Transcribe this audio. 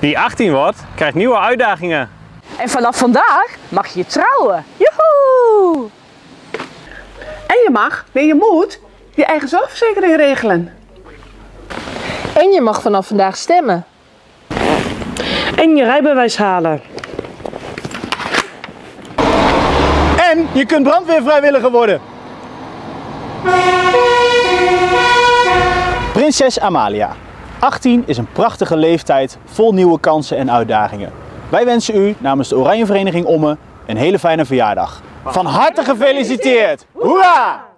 Wie 18 wordt, krijgt nieuwe uitdagingen. En vanaf vandaag mag je trouwen. Joehoe! En je mag, nee je moet, je eigen zorgverzekering regelen. En je mag vanaf vandaag stemmen. En je rijbewijs halen. En je kunt brandweervrijwilliger worden. Prinses Amalia. 18 is een prachtige leeftijd vol nieuwe kansen en uitdagingen. Wij wensen u namens de Oranje Vereniging Omme een hele fijne verjaardag. Van harte gefeliciteerd! Hoera!